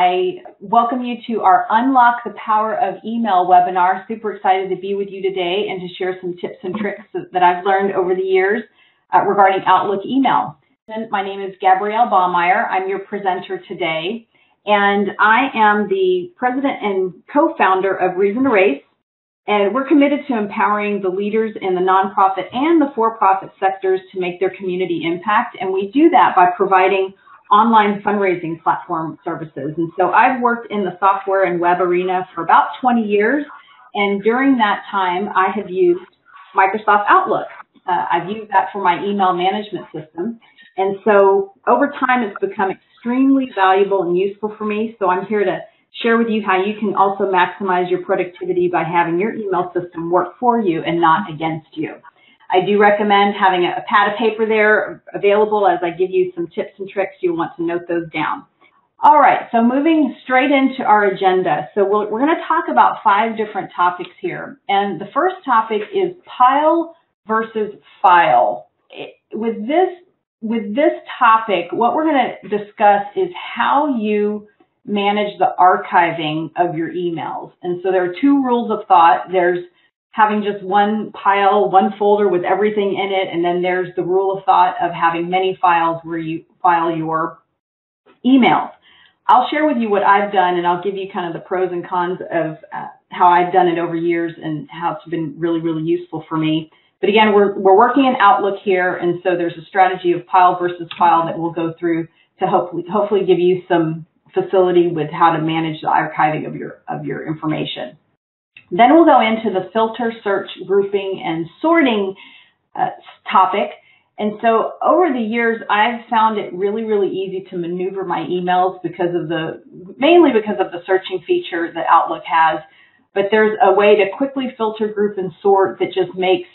I welcome you to our Unlock the Power of Email webinar. Super excited to be with you today and to share some tips and tricks that I've learned over the years uh, regarding Outlook email. My name is Gabrielle Baumeier. I'm your presenter today, and I am the president and co-founder of Reason2Race. And we're committed to empowering the leaders in the nonprofit and the for-profit sectors to make their community impact. And we do that by providing online fundraising platform services. And so I've worked in the software and web arena for about 20 years. And during that time, I have used Microsoft Outlook. Uh, I've used that for my email management system. And so over time, it's become extremely valuable and useful for me. So I'm here to share with you how you can also maximize your productivity by having your email system work for you and not against you. I do recommend having a, pad of paper there available as I give you some tips and tricks. You'll want to note those down. All right, so moving straight into our agenda. So we are going to talk about five different topics here. And the first topic is pile versus file. with this, with this topic, what we're going to discuss is how you manage the archiving of your emails. And so there are two rules of thought. There's having just one pile, one folder with everything in it. And then there's the rule of thought of having many files where you file your emails. I'll share with you what I've done and I'll give you kind of the pros and cons of uh, how I've done it over years and how it's been really, really useful for me. But again, we're, we're working in Outlook here. And so there's a strategy of pile versus file that we'll go through to hopefully, hopefully give you some facility with how to manage the archiving of your, of your information. Then we'll go into the filter, search, grouping, and sorting uh, topic. And so over the years, I've found it really, really easy to maneuver my emails because of the, mainly because of the searching feature that Outlook has. But there's a way to quickly filter, group, and sort that just makes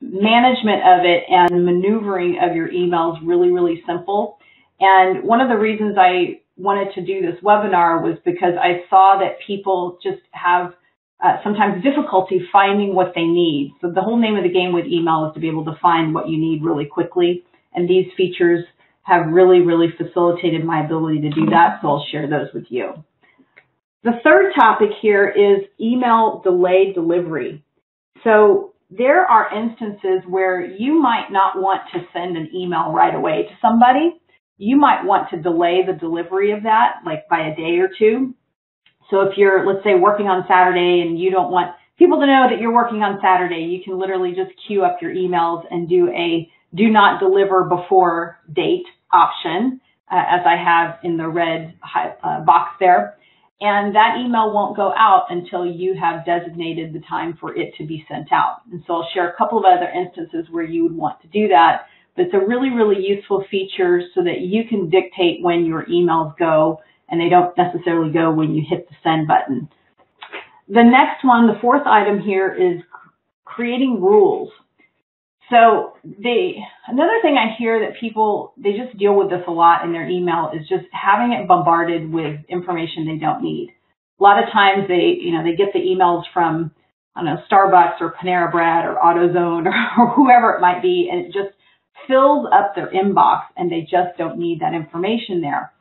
management of it and maneuvering of your emails really, really simple. And one of the reasons I wanted to do this webinar was because I saw that people just have uh, sometimes difficulty finding what they need. So the whole name of the game with email is to be able to find what you need really quickly. And these features have really, really facilitated my ability to do that. So I'll share those with you. The third topic here is email delayed delivery. So there are instances where you might not want to send an email right away to somebody. You might want to delay the delivery of that, like by a day or two. So if you're, let's say, working on Saturday and you don't want people to know that you're working on Saturday, you can literally just queue up your emails and do a do not deliver before date option, uh, as I have in the red uh, box there. And that email won't go out until you have designated the time for it to be sent out. And so I'll share a couple of other instances where you would want to do that. But it's a really, really useful feature so that you can dictate when your emails go and they don't necessarily go when you hit the send button. The next one, the fourth item here is creating rules. So the another thing I hear that people they just deal with this a lot in their email is just having it bombarded with information they don't need. A lot of times they you know they get the emails from I don't know Starbucks or Panera Bread or AutoZone or, or whoever it might be, and it just fills up their inbox, and they just don't need that information there.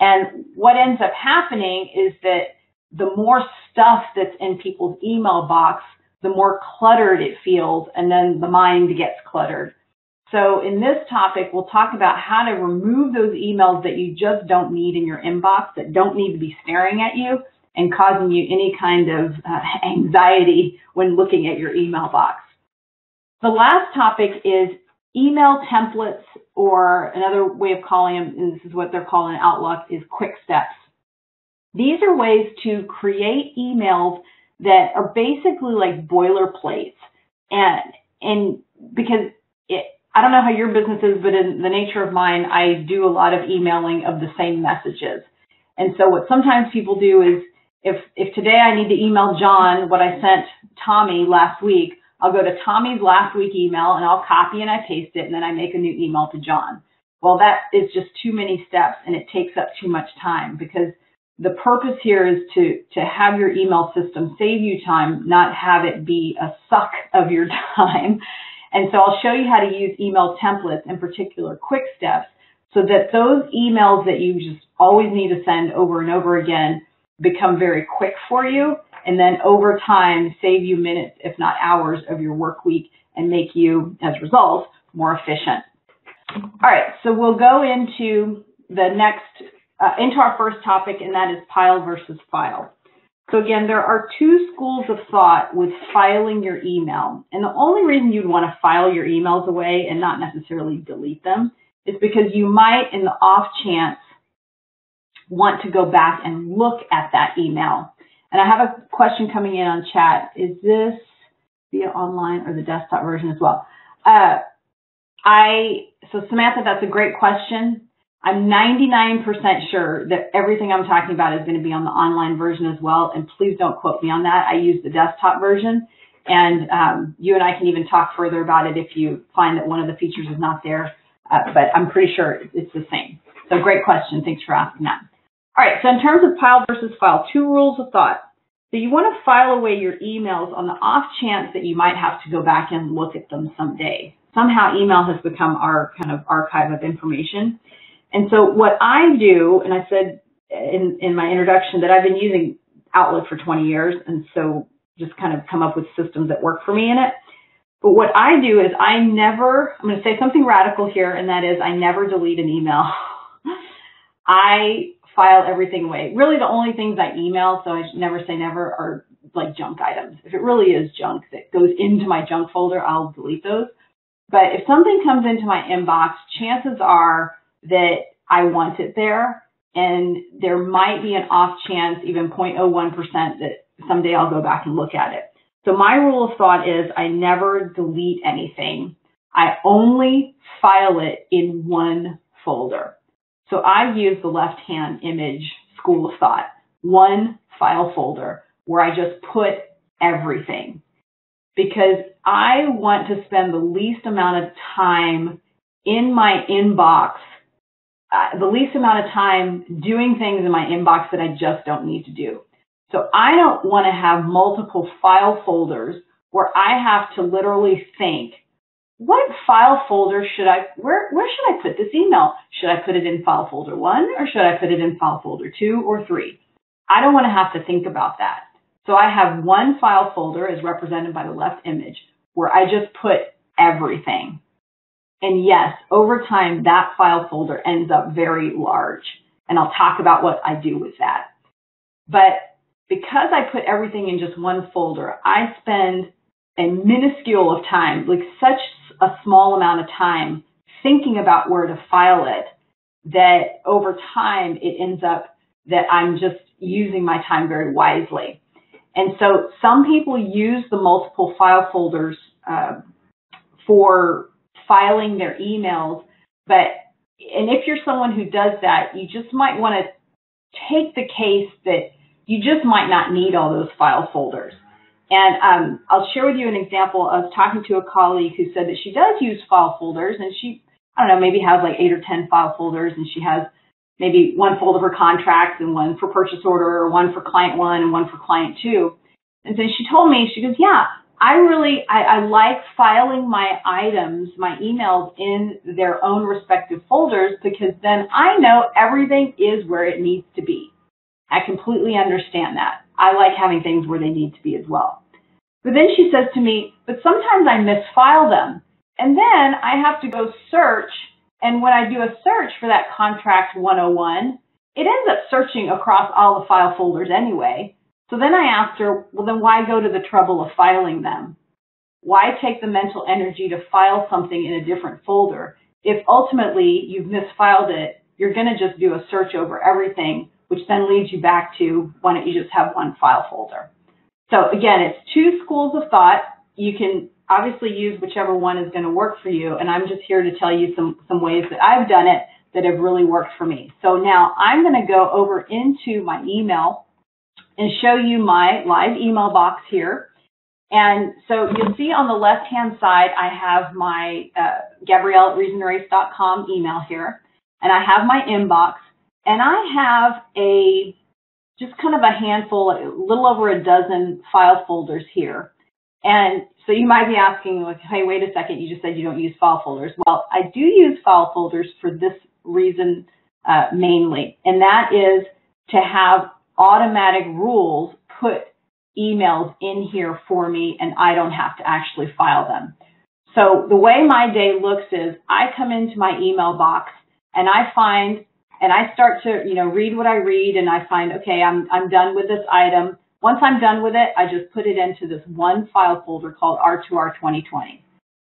And what ends up happening is that the more stuff that's in people's email box, the more cluttered it feels, and then the mind gets cluttered. So in this topic, we'll talk about how to remove those emails that you just don't need in your inbox, that don't need to be staring at you and causing you any kind of uh, anxiety when looking at your email box. The last topic is email templates, or another way of calling them, and this is what they're calling Outlook, is quick steps. These are ways to create emails that are basically like boilerplates. And, and because it, I don't know how your business is, but in the nature of mine, I do a lot of emailing of the same messages. And so what sometimes people do is if, if today I need to email John what I sent Tommy last week, I'll go to Tommy's last week email and I'll copy and I paste it and then I make a new email to John. Well, that is just too many steps and it takes up too much time because the purpose here is to, to have your email system save you time, not have it be a suck of your time. And so I'll show you how to use email templates, in particular quick steps, so that those emails that you just always need to send over and over again become very quick for you and then over time save you minutes, if not hours of your work week and make you, as a result, more efficient. All right, so we'll go into the next, uh, into our first topic, and that is pile versus file. So again, there are two schools of thought with filing your email. And the only reason you'd want to file your emails away and not necessarily delete them is because you might, in the off chance, want to go back and look at that email. And I have a question coming in on chat. Is this via online or the desktop version as well? Uh, I, so Samantha, that's a great question. I'm 99% sure that everything I'm talking about is going to be on the online version as well. And please don't quote me on that. I use the desktop version. And um, you and I can even talk further about it if you find that one of the features is not there. Uh, but I'm pretty sure it's the same. So great question. Thanks for asking that. All right. So in terms of pile versus file, two rules of thought. So you want to file away your emails on the off chance that you might have to go back and look at them someday. Somehow email has become our kind of archive of information. And so what I do, and I said in, in my introduction that I've been using Outlook for 20 years, and so just kind of come up with systems that work for me in it. But what I do is I never, I'm going to say something radical here, and that is I never delete an email. I file everything away. Really, the only things I email, so I never say never, are like junk items. If it really is junk that goes into my junk folder, I'll delete those. But if something comes into my inbox, chances are that I want it there. And there might be an off chance, even 0.01% that someday I'll go back and look at it. So my rule of thought is I never delete anything. I only file it in one folder. So I use the left hand image school of thought, one file folder where I just put everything because I want to spend the least amount of time in my inbox uh, the least amount of time doing things in my inbox that I just don't need to do. So I don't want to have multiple file folders where I have to literally think, what file folder should I, where, where should I put this email? Should I put it in file folder one or should I put it in file folder two or three? I don't want to have to think about that. So I have one file folder as represented by the left image where I just put everything. And yes, over time, that file folder ends up very large. And I'll talk about what I do with that. But because I put everything in just one folder, I spend a minuscule of time, like such a small amount of time thinking about where to file it that over time it ends up that I'm just using my time very wisely. And so some people use the multiple file folders uh, for filing their emails. But, and if you're someone who does that, you just might want to take the case that you just might not need all those file folders. And um, I'll share with you an example of talking to a colleague who said that she does use file folders and she, I don't know, maybe has like eight or 10 file folders and she has maybe one folder for contracts and one for purchase order or one for client one and one for client two. And so she told me, she goes, yeah, I really, I, I like filing my items, my emails in their own respective folders because then I know everything is where it needs to be. I completely understand that. I like having things where they need to be as well. But then she says to me, but sometimes I misfile them. And then I have to go search. And when I do a search for that contract 101, it ends up searching across all the file folders anyway. So then I asked her, well, then why go to the trouble of filing them? Why take the mental energy to file something in a different folder? If ultimately you've misfiled it, you're going to just do a search over everything, which then leads you back to why don't you just have one file folder? So again, it's two schools of thought. You can obviously use whichever one is going to work for you. And I'm just here to tell you some, some ways that I've done it that have really worked for me. So now I'm going to go over into my email and show you my live email box here. And so you'll see on the left-hand side, I have my uh, Gabrielle at reasonrace.com email here, and I have my inbox, and I have a just kind of a handful, a little over a dozen file folders here. And so you might be asking, like, hey, wait a second, you just said you don't use file folders. Well, I do use file folders for this reason uh, mainly, and that is to have automatic rules put emails in here for me and I don't have to actually file them. So the way my day looks is I come into my email box and I find and I start to, you know, read what I read and I find, okay, I'm, I'm done with this item. Once I'm done with it, I just put it into this one file folder called R2R 2020.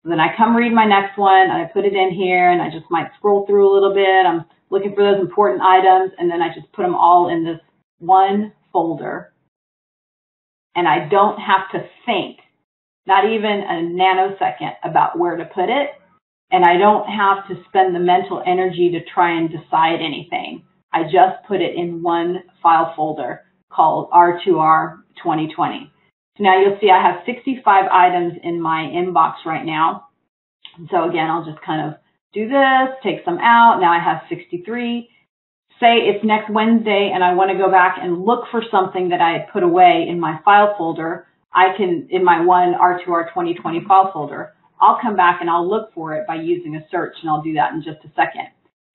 So then I come read my next one and I put it in here and I just might scroll through a little bit. I'm looking for those important items and then I just put them all in this one folder and I don't have to think, not even a nanosecond about where to put it. And I don't have to spend the mental energy to try and decide anything. I just put it in one file folder called R2R 2020. So now you'll see I have 65 items in my inbox right now. So again, I'll just kind of do this, take some out. Now I have 63 say it's next Wednesday and I want to go back and look for something that I had put away in my file folder, I can, in my one R2R 2020 file folder, I'll come back and I'll look for it by using a search and I'll do that in just a second.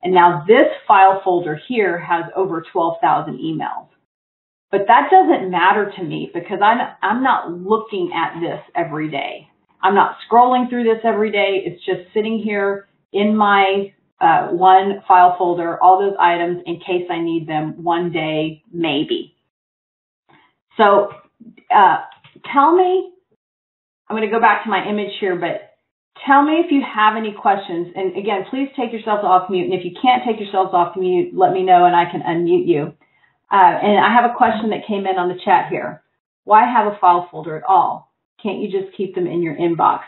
And now this file folder here has over 12,000 emails. But that doesn't matter to me because I'm, I'm not looking at this every day. I'm not scrolling through this every day. It's just sitting here in my uh, one file folder, all those items in case I need them one day, maybe. So uh, tell me, I'm going to go back to my image here, but tell me if you have any questions. And again, please take yourselves off mute. And if you can't take yourselves off mute, let me know and I can unmute you. Uh, and I have a question that came in on the chat here. Why have a file folder at all? Can't you just keep them in your inbox?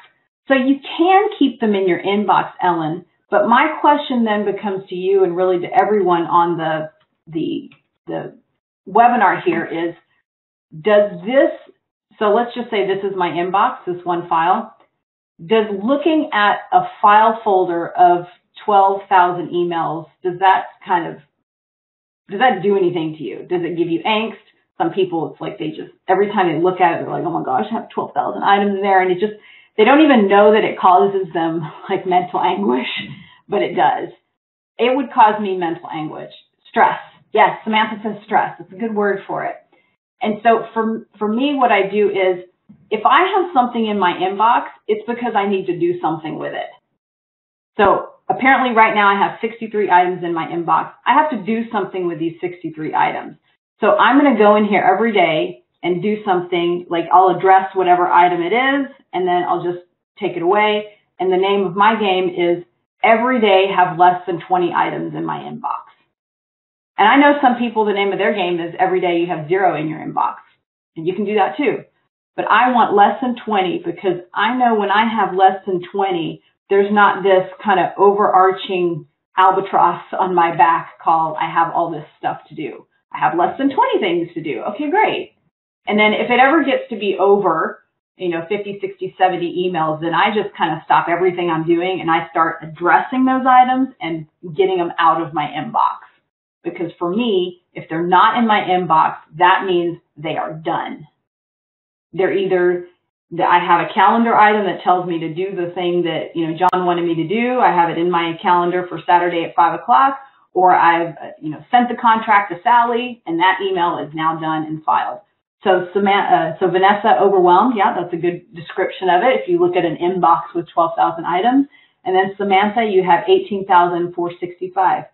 So you can keep them in your inbox, Ellen, but my question then becomes to you and really to everyone on the, the, the webinar here is, does this, so let's just say this is my inbox, this one file. Does looking at a file folder of 12,000 emails, does that kind of, does that do anything to you? Does it give you angst? Some people, it's like they just, every time they look at it, they're like, oh my gosh, I have 12,000 items in there. And it just, they don't even know that it causes them like mental anguish, but it does. It would cause me mental anguish, stress. Yes, Samantha says stress. It's a good word for it. And so for, for me, what I do is if I have something in my inbox, it's because I need to do something with it. So apparently right now I have 63 items in my inbox. I have to do something with these 63 items. So I'm going to go in here every day and do something like I'll address whatever item it is and then I'll just take it away. And the name of my game is every day have less than 20 items in my inbox. And I know some people, the name of their game is every day you have zero in your inbox. And you can do that too. But I want less than 20 because I know when I have less than 20, there's not this kind of overarching albatross on my back called I have all this stuff to do. I have less than 20 things to do. Okay, great. And then if it ever gets to be over, you know, 50, 60, 70 emails, then I just kind of stop everything I'm doing and I start addressing those items and getting them out of my inbox. Because for me, if they're not in my inbox, that means they are done. They're either I have a calendar item that tells me to do the thing that, you know, John wanted me to do. I have it in my calendar for Saturday at five o'clock, or I've, you know, sent the contract to Sally and that email is now done and filed. So Samantha, uh, so Vanessa overwhelmed. Yeah, that's a good description of it. If you look at an inbox with 12,000 items, and then Samantha, you have 18,465.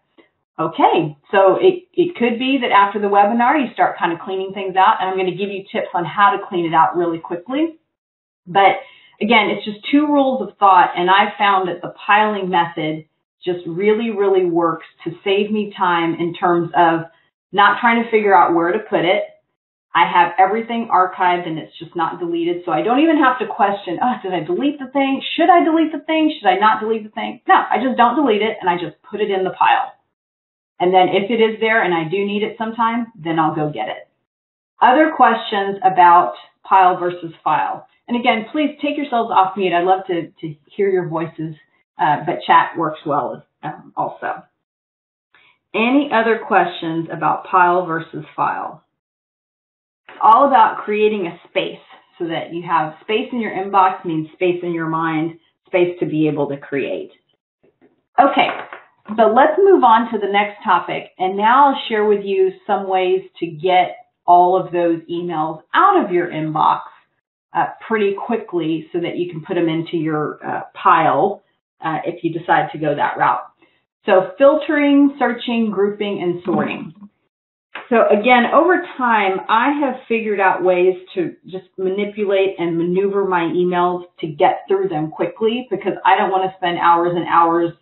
Okay, so it, it could be that after the webinar, you start kind of cleaning things out, and I'm going to give you tips on how to clean it out really quickly. But again, it's just two rules of thought, and I've found that the piling method just really, really works to save me time in terms of not trying to figure out where to put it, I have everything archived and it's just not deleted. So I don't even have to question, oh, did I delete the thing? Should I delete the thing? Should I not delete the thing? No, I just don't delete it and I just put it in the pile. And then if it is there and I do need it sometime, then I'll go get it. Other questions about pile versus file. And again, please take yourselves off mute. I'd love to, to hear your voices, uh, but chat works well um, also. Any other questions about pile versus file? It's all about creating a space so that you have space in your inbox means space in your mind, space to be able to create. Okay, but let's move on to the next topic. And now I'll share with you some ways to get all of those emails out of your inbox uh, pretty quickly so that you can put them into your uh, pile uh, if you decide to go that route. So filtering, searching, grouping, and sorting. So again, over time, I have figured out ways to just manipulate and maneuver my emails to get through them quickly because I don't want to spend hours and hours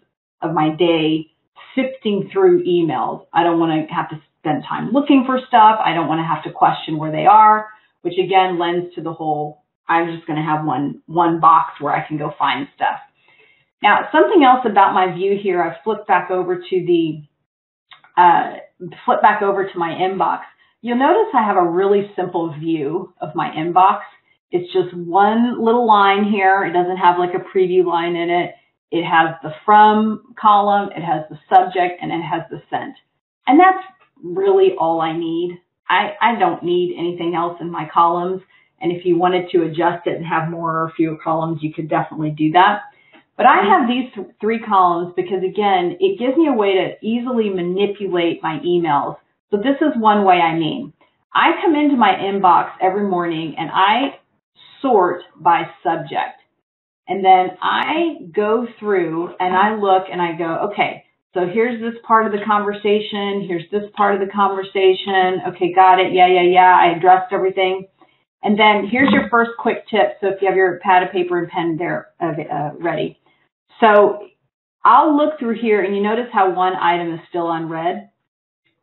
of my day sifting through emails. I don't want to have to spend time looking for stuff. I don't want to have to question where they are, which again lends to the whole I'm just going to have one one box where I can go find stuff. Now, something else about my view here, I've flipped back over to the uh, flip back over to my inbox, you'll notice I have a really simple view of my inbox. It's just one little line here. It doesn't have like a preview line in it. It has the from column, it has the subject, and it has the sent. And that's really all I need. I, I don't need anything else in my columns. And if you wanted to adjust it and have more or fewer columns, you could definitely do that. But I have these th- three columns because again, it gives me a way to easily manipulate my emails. So this is one way I mean. I come into my inbox every morning and I sort by subject. And then I go through and I look and I go, okay, so here's this part of the conversation. Here's this part of the conversation. Okay, got it. Yeah, yeah, yeah. I addressed everything. And then here's your first quick tip. So if you have your pad of paper and pen there uh, uh ready. So I'll look through here and you notice how one item is still unread.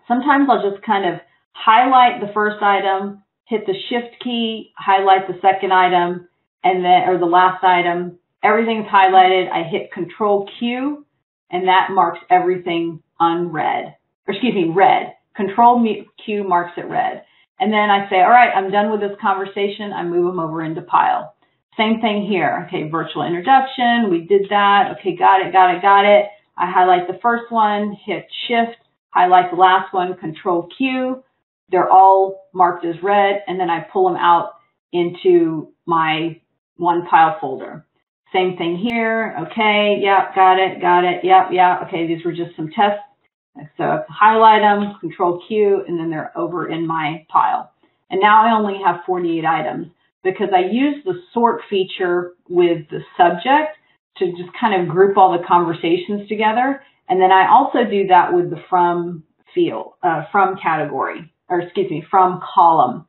Sometimes I'll just kind of highlight the first item, hit the shift key, highlight the second item, and then, or the last item. Everything's highlighted. I hit control Q and that marks everything unread, or excuse me, read. Control Q marks it read. And then I say, all right, I'm done with this conversation. I move them over into pile. Same thing here. Okay, virtual introduction. We did that. Okay, got it, got it, got it. I highlight the first one, hit shift, highlight the last one, control Q. They're all marked as read, and then I pull them out into my one pile folder. Same thing here. Okay, yep, got it, got it, yep, yeah. Okay, these were just some tests. So highlight them, control Q, and then they're over in my pile. And now I only have 48 items because I use the sort feature with the subject to just kind of group all the conversations together. And then I also do that with the from field, uh, from category, or excuse me, from column.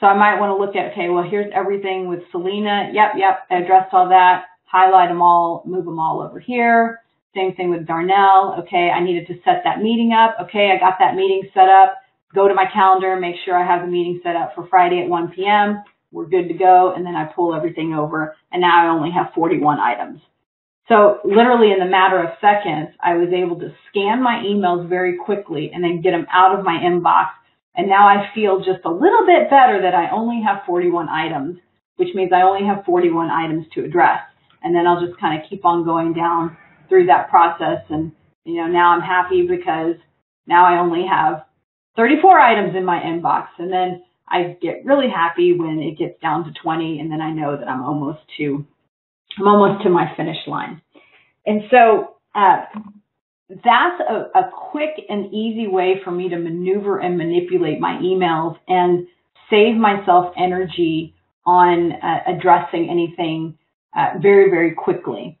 So I might want to look at, okay, well, here's everything with Selena. Yep, yep, I addressed all that. Highlight them all, move them all over here. Same thing with Darnell. Okay, I needed to set that meeting up. Okay, I got that meeting set up. Go to my calendar, make sure I have the meeting set up for Friday at 1 p.m we're good to go. And then I pull everything over and now I only have 41 items. So literally in the matter of seconds, I was able to scan my emails very quickly and then get them out of my inbox. And now I feel just a little bit better that I only have 41 items, which means I only have 41 items to address. And then I'll just kind of keep on going down through that process. And, you know, now I'm happy because now I only have 34 items in my inbox. And then I get really happy when it gets down to 20 and then I know that I'm almost to, I'm almost to my finish line. And so, uh, that's a, a quick and easy way for me to maneuver and manipulate my emails and save myself energy on uh, addressing anything uh, very, very quickly.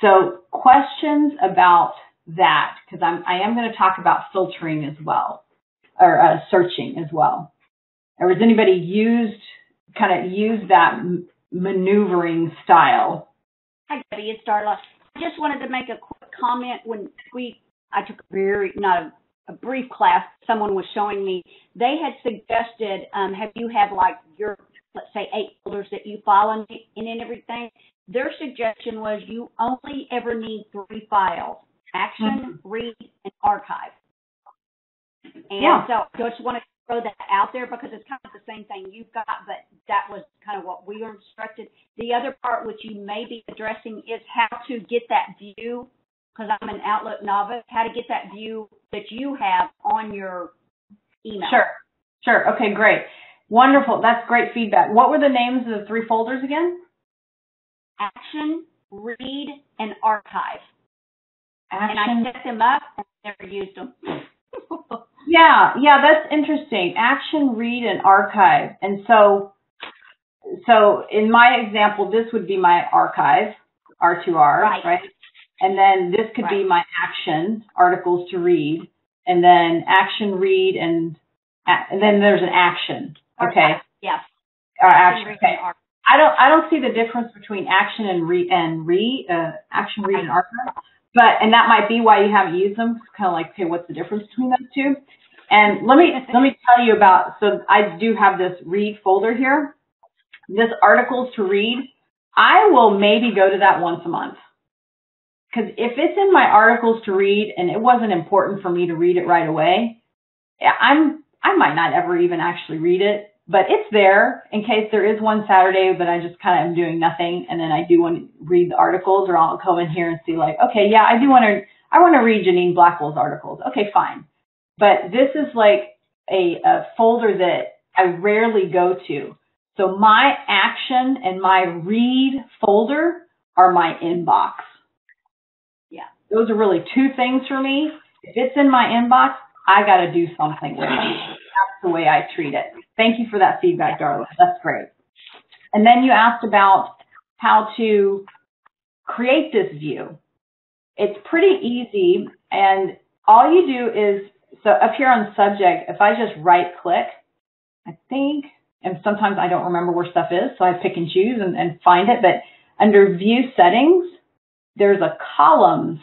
So questions about that, because I'm, I am going to talk about filtering as well, or uh, searching as well or has anybody used kind of used that maneuvering style? Hi, Debbie. It's Darla. I just wanted to make a quick comment. When we, I took a very not a, a brief class. Someone was showing me. They had suggested, um, have you had like your let's say eight folders that you file in, in and everything. Their suggestion was you only ever need three files: action, mm-hmm. read, and archive. And yeah. so I just want to throw that out there because it's kind of the same thing you've got, but that was kind of what we were instructed. The other part which you may be addressing is how to get that view, because I'm an Outlook novice, how to get that view that you have on your email. Sure, sure. Okay, great. Wonderful. That's great feedback. What were the names of the three folders again? Action, Read, and Archive. Action. And I set them up and never used them. yeah, yeah, that's interesting. Action, read, and archive. And so, so in my example, this would be my archive, R2R, right? right? And then this could right. be my action, articles to read, and then action, read, and, and then there's an action. Okay. Yes. Or action. Okay. I don't I don't see the difference between action and re and read uh, action read and archive. But and that might be why you haven't used them. It's kind of like, okay, what's the difference between those two? And let me let me tell you about. So I do have this read folder here. This articles to read. I will maybe go to that once a month. Because if it's in my articles to read and it wasn't important for me to read it right away, I'm I might not ever even actually read it but it's there in case there is one Saturday that I just kind of am doing nothing and then I do want to read the articles or I'll come in here and see like, okay, yeah, I do want to, I want to read Janine Blackwell's articles. Okay, fine. But this is like a, a folder that I rarely go to. So my action and my read folder are my inbox. Those are really two things for me. If it's in my inbox, I got to do something with it That's the way I treat it. Thank you for that feedback, Darla. That's great. And then you asked about how to create this view. It's pretty easy and all you do is, so up here on subject, if I just right click, I think, and sometimes I don't remember where stuff is, so I pick and choose and, and find it, but under view settings, there's a columns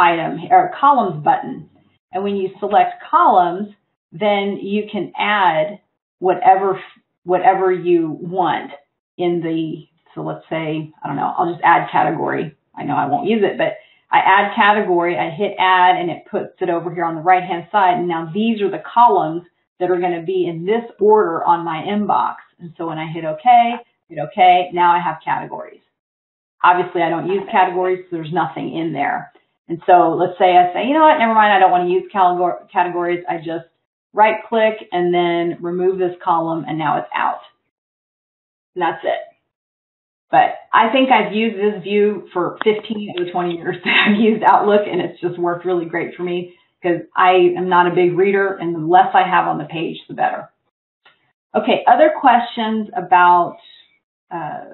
item or columns button. And when you select columns, then you can add whatever whatever you want in the so let's say I don't know I'll just add category. I know I won't use it but I add category I hit add and it puts it over here on the right hand side. And now these are the columns that are going to be in this order on my inbox. And so when I hit OK hit OK now I have categories. Obviously I don't use categories so there's nothing in there and so let's say I say you know what never mind I don't want to use categories I just right click and then remove this column and now it's out. And that's it. But I think I've used this view for 15 or 20 years I've used Outlook and it's just worked really great for me because I am not a big reader and the less I have on the page, the better. Okay, other questions about uh,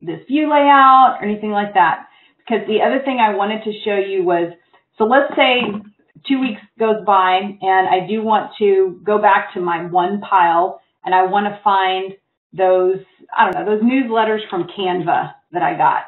this view layout or anything like that? Because the other thing I wanted to show you was, so let's say two weeks goes by and I do want to go back to my one pile and I want to find those, I don't know, those newsletters from Canva that I got.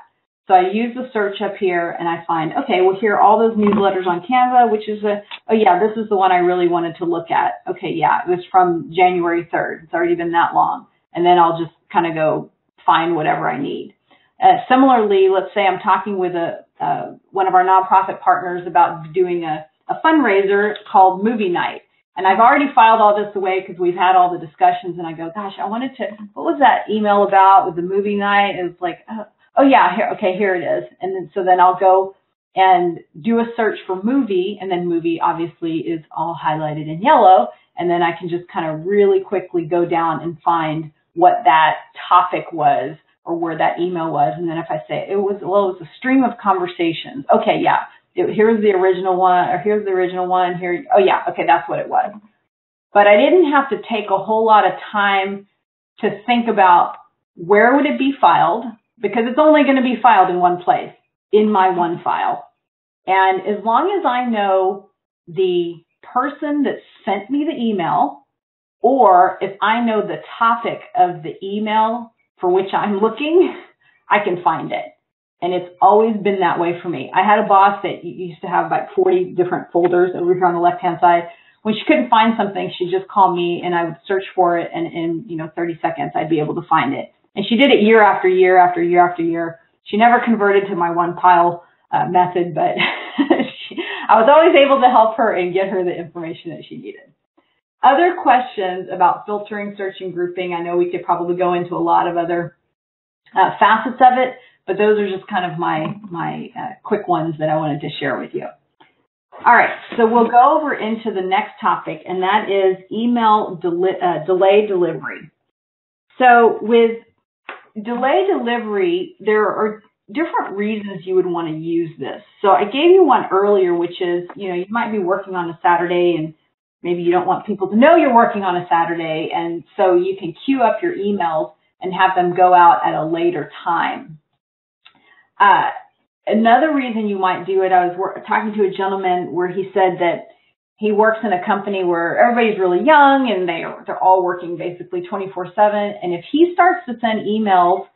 So I use the search up here and I find, okay, well here are all those newsletters on Canva, which is a, oh yeah, this is the one I really wanted to look at. Okay, yeah, it was from January 3rd. It's already been that long. And then I'll just kind of go find whatever I need. Uh, similarly, let's say I'm talking with a, uh, one of our nonprofit partners about doing a a fundraiser called Movie Night. And I've already filed all this away because we've had all the discussions and I go, gosh, I wanted to, what was that email about with the movie night? It was like, oh, oh yeah, here, okay, here it is. And then, so then I'll go and do a search for movie and then movie obviously is all highlighted in yellow. And then I can just kind of really quickly go down and find what that topic was or where that email was. And then if I say it was, well, it was a stream of conversations. Okay, yeah here's the original one, or here's the original one, here, oh yeah, okay, that's what it was. But I didn't have to take a whole lot of time to think about where would it be filed, because it's only going to be filed in one place, in my one file. And as long as I know the person that sent me the email, or if I know the topic of the email for which I'm looking, I can find it. And it's always been that way for me. I had a boss that used to have like 40 different folders over here on the left hand side. When she couldn't find something, she'd just call me and I would search for it and in, you know, 30 seconds I'd be able to find it. And she did it year after year after year after year. She never converted to my one pile uh, method, but she, I was always able to help her and get her the information that she needed. Other questions about filtering, searching, grouping. I know we could probably go into a lot of other uh, facets of it, but those are just kind of my, my uh, quick ones that I wanted to share with you. All right, so we'll go over into the next topic, and that is email deli uh, delay delivery. So with delay delivery, there are different reasons you would want to use this. So I gave you one earlier, which is, you know, you might be working on a Saturday and maybe you don't want people to know you're working on a Saturday. And so you can queue up your emails and have them go out at a later time. Uh, another reason you might do it, I was talking to a gentleman where he said that he works in a company where everybody's really young and they are, they're all working basically 24 seven. And if he starts to send emails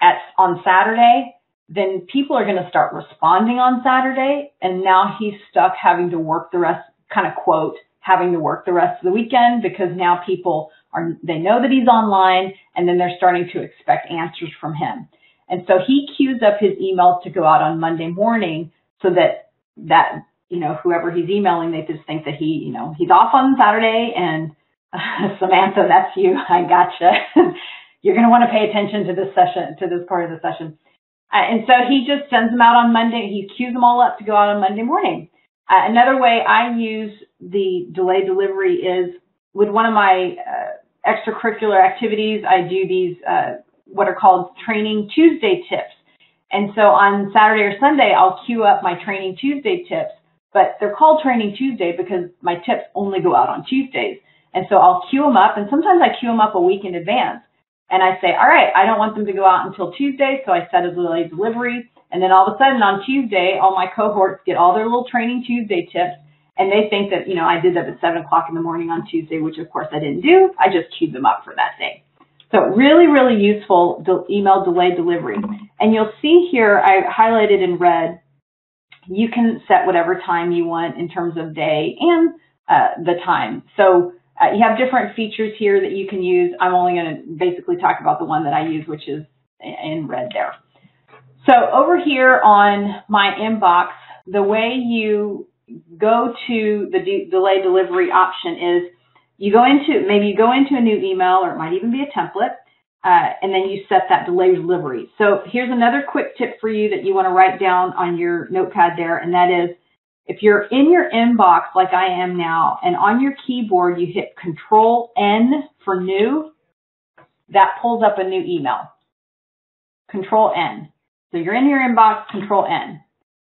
at, on Saturday, then people are going to start responding on Saturday. And now he's stuck having to work the rest, kind of quote, having to work the rest of the weekend because now people are, they know that he's online and then they're starting to expect answers from him. And so he queues up his emails to go out on Monday morning so that, that, you know, whoever he's emailing, they just think that he, you know, he's off on Saturday and uh, Samantha, that's you. I gotcha. You're going to want to pay attention to this session, to this part of the session. Uh, and so he just sends them out on Monday. He queues them all up to go out on Monday morning. Uh, another way I use the delay delivery is with one of my uh, extracurricular activities. I do these uh, what are called Training Tuesday tips. And so on Saturday or Sunday, I'll queue up my Training Tuesday tips, but they're called Training Tuesday because my tips only go out on Tuesdays. And so I'll queue them up, and sometimes I queue them up a week in advance. And I say, all right, I don't want them to go out until Tuesday, so I set a delayed delivery. And then all of a sudden on Tuesday, all my cohorts get all their little training Tuesday tips. And they think that, you know, I did that at seven o'clock in the morning on Tuesday, which of course I didn't do. I just queued them up for that day. So really, really useful email delay delivery. And you'll see here, I highlighted in red, you can set whatever time you want in terms of day and uh, the time. So uh, you have different features here that you can use. I'm only going to basically talk about the one that I use, which is in red there. So over here on my inbox, the way you go to the de delay delivery option is you go into, maybe you go into a new email or it might even be a template, uh, and then you set that delay delivery. So here's another quick tip for you that you want to write down on your notepad there, and that is if you're in your inbox like I am now, and on your keyboard you hit Control N for new, that pulls up a new email. Control N. So you're in your inbox, Control N.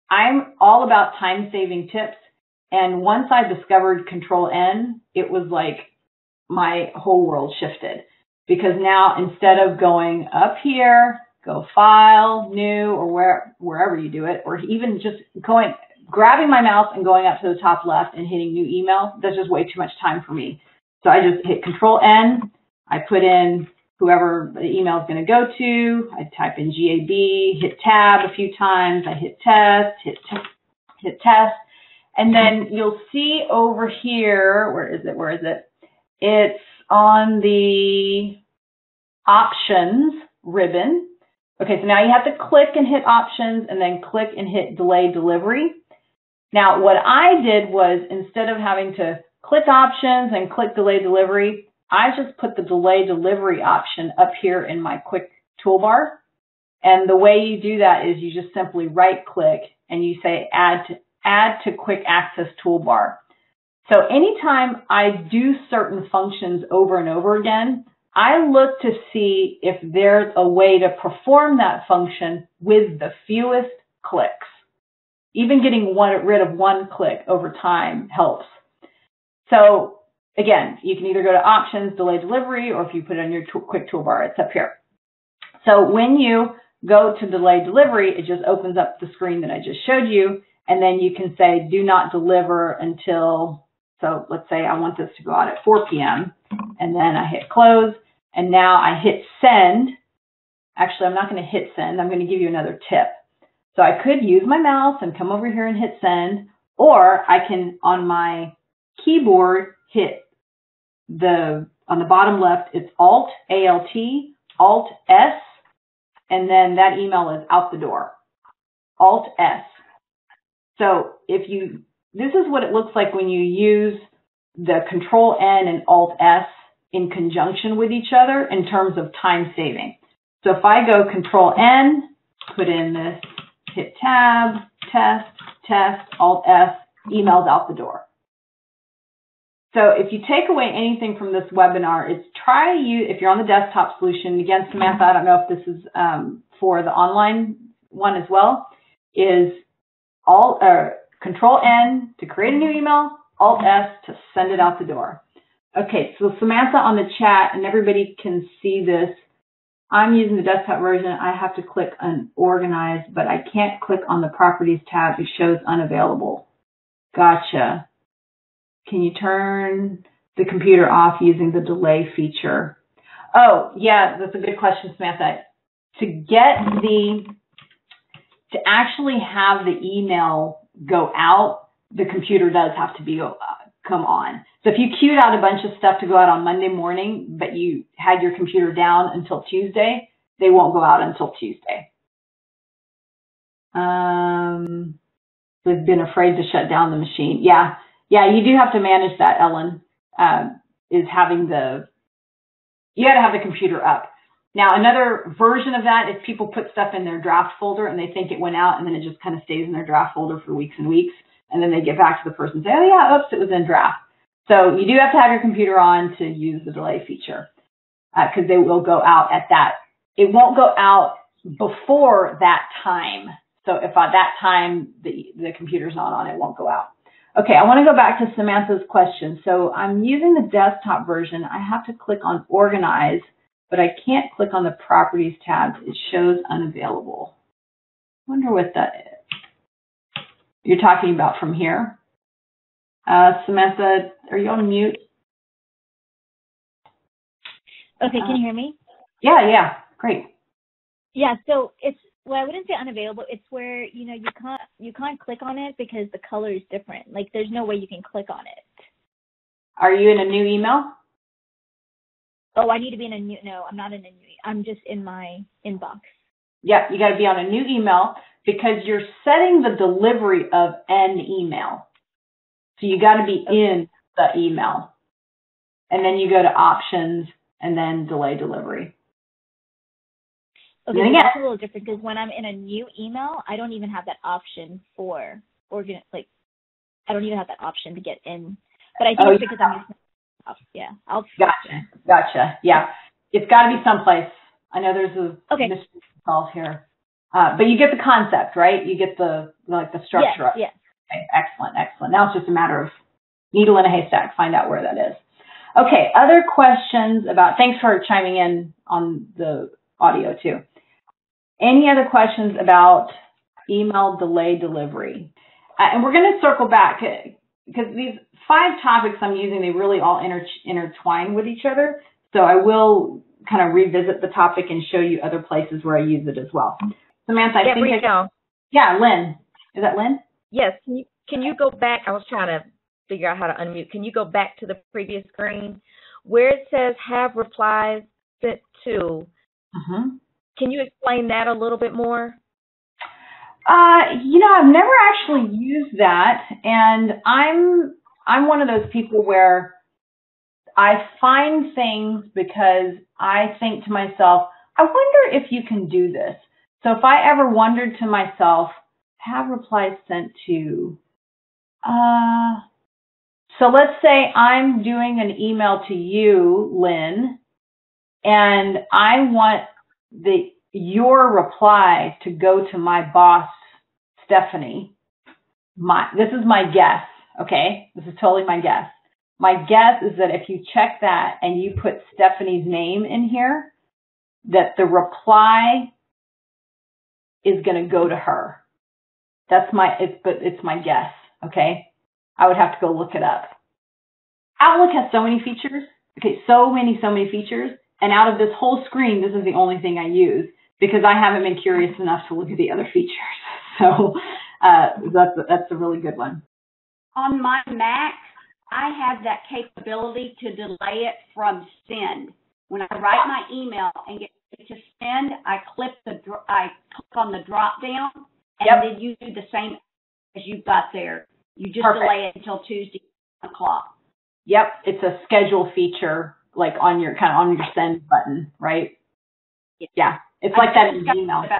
I'm all about time saving tips. And once I discovered Control N, it was like my whole world shifted because now instead of going up here, go file, new, or where, wherever you do it, or even just going grabbing my mouse and going up to the top left and hitting new email, that's just way too much time for me. So I just hit control N. I put in whoever the email is going to go to. I type in GAB, hit tab a few times. I hit test, hit, hit test. And then you'll see over here, where is it? Where is it? It's on the options ribbon. Okay, so now you have to click and hit options and then click and hit delay delivery. Now, what I did was instead of having to click options and click delay delivery, I just put the delay delivery option up here in my quick toolbar. And the way you do that is you just simply right click and you say add to, add to quick access toolbar. So anytime I do certain functions over and over again, I look to see if there's a way to perform that function with the fewest clicks. Even getting one, rid of one click over time helps. So again, you can either go to options, delay delivery, or if you put it on your quick toolbar, it's up here. So when you go to delay delivery, it just opens up the screen that I just showed you. And then you can say, do not deliver until, so let's say I want this to go out at 4 p.m. And then I hit close. And now I hit send. Actually, I'm not going to hit send. I'm going to give you another tip. So I could use my mouse and come over here and hit send, or I can, on my keyboard, hit the, on the bottom left, it's Alt, A-L-T, Alt S, and then that email is out the door. Alt S. So if you, this is what it looks like when you use the Control N and Alt S in conjunction with each other in terms of time saving. So if I go Control N, put in this hit tab, test, test, alt S, emails out the door. So if you take away anything from this webinar, it's try use, if you're on the desktop solution, again, Samantha, I don't know if this is um, for the online one as well is uh, Control N to create a new email, Alt S to send it out the door. Okay, so Samantha on the chat, and everybody can see this. I'm using the desktop version. I have to click on Organize, but I can't click on the Properties tab. It shows unavailable. Gotcha. Can you turn the computer off using the delay feature? Oh, yeah, that's a good question, Samantha. To get the, to actually have the email go out, the computer does have to be uh, come on. So if you queued out a bunch of stuff to go out on Monday morning, but you had your computer down until Tuesday, they won't go out until Tuesday. Um, they've been afraid to shut down the machine. Yeah, yeah, you do have to manage that, Ellen. Um, is having the you got to have the computer up. Now, another version of that is people put stuff in their draft folder and they think it went out and then it just kind of stays in their draft folder for weeks and weeks. And then they get back to the person and say, oh yeah, oops, it was in draft. So you do have to have your computer on to use the delay feature because uh, they will go out at that. It won't go out before that time. So if at that time the, the computer's not on, it won't go out. Okay, I want to go back to Samantha's question. So I'm using the desktop version. I have to click on organize, but I can't click on the properties tab. It shows unavailable. I wonder what that is. You're talking about from here. Uh, Samantha, are you on mute? Okay, can you hear me? Yeah, yeah, great. Yeah, so it's well, I wouldn't say unavailable. It's where you know you can't you can't click on it because the color is different. Like there's no way you can click on it. Are you in a new email? Oh, I need to be in a new. No, I'm not in a new. I'm just in my inbox. Yeah, you got to be on a new email because you're setting the delivery of an email. So you got to be in the email, and then you go to options and then delay delivery. Okay, so that's a little different because when I'm in a new email, I don't even have that option for organ like I don't even have that option to get in. But I think oh, it's because I'm using yeah. I'll gotcha. Gotcha. Yeah. It's gotta be someplace. I know there's a okay. mystery solve here. Uh, but you get the concept, right? You get the like the structure. Yes, yes. Okay, excellent, excellent. Now it's just a matter of needle in a haystack, find out where that is. Okay, other questions about thanks for chiming in on the audio too. Any other questions about email delay delivery? Uh, and we're going to circle back because uh, these five topics I'm using, they really all inter- intertwine with each other. So I will kind of revisit the topic and show you other places where I use it as well. Samantha, I yeah, think I, yeah, Lynn. Is that Lynn? Yes. Can you, can you go back? I was trying to figure out how to unmute. Can you go back to the previous screen where it says have replies sent to? Mm-hmm. Can you explain that a little bit more? Uh, you know, I've never actually used that, and I'm I'm one of those people where I find things because I think to myself, I wonder if you can do this. So if I ever wondered to myself, have replies sent to, uh, so let's say I'm doing an email to you, Lynn, and I want the your reply to go to my boss, Stephanie. My this is my guess. Okay, this is totally my guess. My guess is that if you check that and you put Stephanie's name in here, that the reply is going to go to her. That's my, it's, but it's my guess. Okay. I would have to go look it up. Outlook has so many features. Okay. So many, so many features and out of this whole screen, this is the only thing I use because I haven't been curious enough to look at the other features. So uh, that's that's a really good one. On my Mac, I have that capability to delay it from send. When I write my email and get ready to send, I click the I click on the drop down, and yep. then you do the same as you got there. You just Perfect. delay it until Tuesday o'clock. Yep, it's a schedule feature like on your kind of on your send button, right? Yeah, it's like that in email.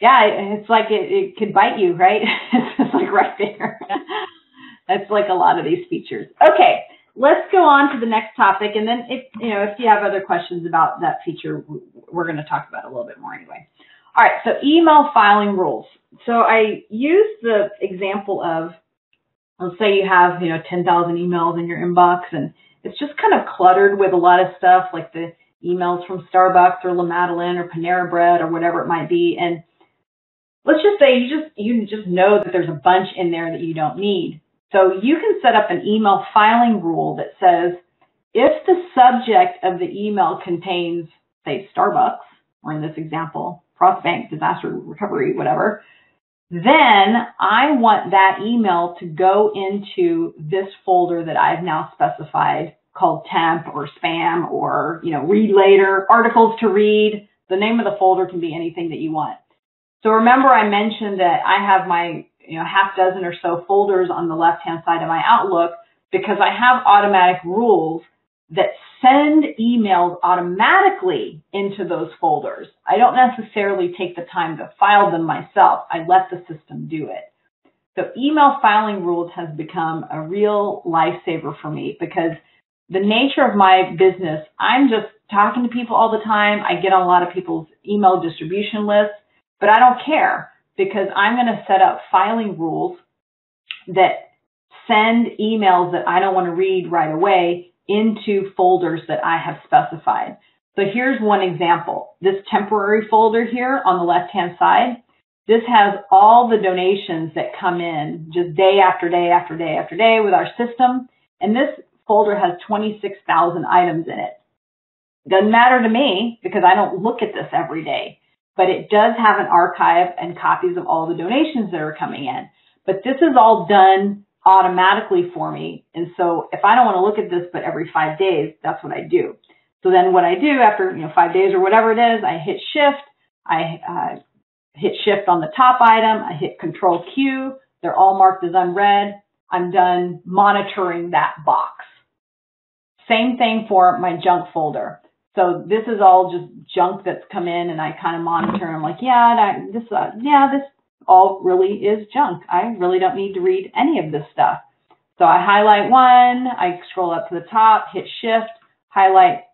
yeah, it's like it, it could bite you, right? it's like right there. That's like a lot of these features. Okay, let's go on to the next topic, and then if you know if you have other questions about that feature, we're going to talk about it a little bit more anyway. All right, so email filing rules. So I use the example of, let's say you have, you know, 10,000 emails in your inbox and it's just kind of cluttered with a lot of stuff like the emails from Starbucks or La Madeleine or Panera Bread or whatever it might be. And let's just say you just, you just know that there's a bunch in there that you don't need. So you can set up an email filing rule that says if the subject of the email contains, say, Starbucks, or in this example, Crossbank disaster recovery, whatever, then I want that email to go into this folder that I've now specified called temp or spam or, you know, read later, articles to read. The name of the folder can be anything that you want. So remember I mentioned that I have my, you know, half dozen or so folders on the left hand side of my Outlook because I have automatic rules that send emails automatically into those folders. I don't necessarily take the time to file them myself. I let the system do it. So email filing rules has become a real lifesaver for me because the nature of my business, I'm just talking to people all the time. I get on a lot of people's email distribution lists, but I don't care because I'm going to set up filing rules that send emails that I don't want to read right away into folders that I have specified. So here's one example. This temporary folder here on the left-hand side, this has all the donations that come in just day after day after day after day with our system. And this folder has 26,000 items in it. Doesn't matter to me because I don't look at this every day, but it does have an archive and copies of all the donations that are coming in. But this is all done automatically for me. And so if I don't want to look at this but every five days, that's what I do. So then what I do after, you know, five days or whatever it is, I hit shift, I uh, hit shift on the top item, I hit control Q, they're all marked as unread. I'm done monitoring that box. Same thing for my junk folder. So this is all just junk that's come in and I kind of monitor. I'm like, yeah, that, this, uh, yeah, this all really is junk. I really don't need to read any of this stuff. So I highlight one, I scroll up to the top, hit shift, highlight,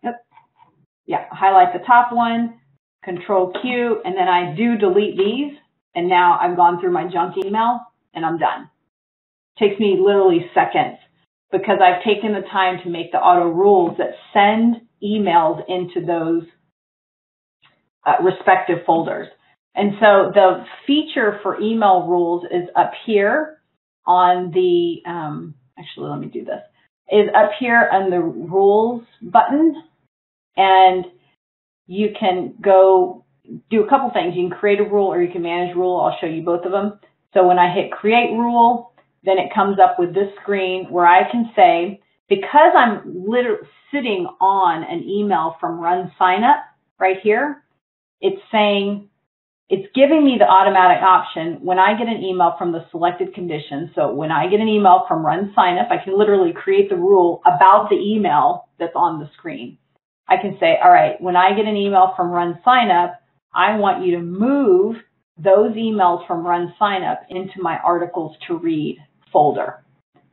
yeah, highlight the top one, control Q, and then I do delete these. And now I've gone through my junk email and I'm done. takes me literally seconds because I've taken the time to make the auto rules that send emails into those uh, respective folders. And so the feature for email rules is up here on the, um, actually, let me do this, is up here on the rules button. And you can go do a couple things. You can create a rule or you can manage rule. I'll show you both of them. So when I hit create rule, then it comes up with this screen where I can say, because I'm literally sitting on an email from RunSignUp right here, it's saying it's giving me the automatic option when I get an email from the selected condition. So when I get an email from RunSignUp, I can literally create the rule about the email that's on the screen. I can say, all right, when I get an email from RunSignUp, I want you to move those emails from RunSignUp into my articles to read folder.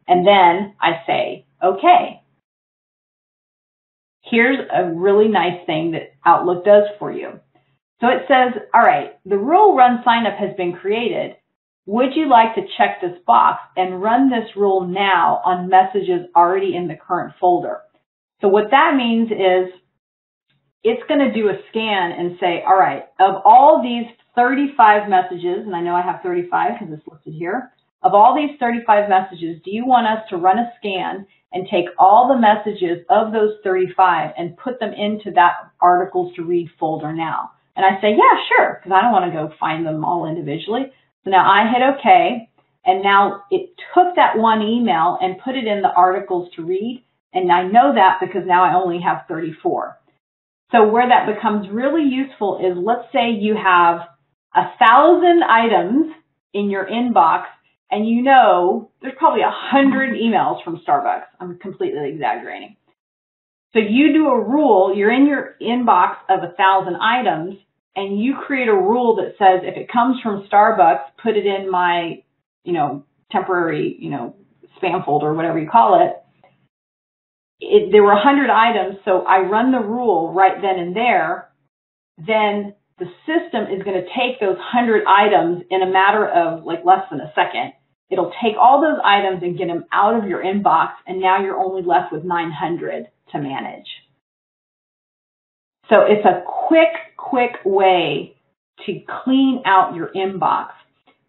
And then I say, okay. Here's a really nice thing that Outlook does for you. So it says, all right, the rule run signup has been created. Would you like to check this box and run this rule now on messages already in the current folder? So what that means is it's going to do a scan and say, all right, of all these 35 messages, and I know I have 35 because it's listed here, of all these 35 messages, do you want us to run a scan and take all the messages of those 35 and put them into that articles to read folder now? And I say, yeah, sure, because I don't want to go find them all individually. So now I hit OK, and now it took that one email and put it in the articles to read. And I know that because now I only have 34. So where that becomes really useful is let's say you have a thousand items in your inbox and you know there's probably a hundred emails from Starbucks. I'm completely exaggerating. So you do a rule, you're in your inbox of a thousand items, and you create a rule that says if it comes from Starbucks, put it in my, you know, temporary, you know, spam folder, whatever you call it. it there were a hundred items, so I run the rule right then and there. Then the system is going to take those 100 items in a matter of like less than a second. It'll take all those items and get them out of your inbox, and now you're only left with 900 to manage. So it's a quick, quick way to clean out your inbox.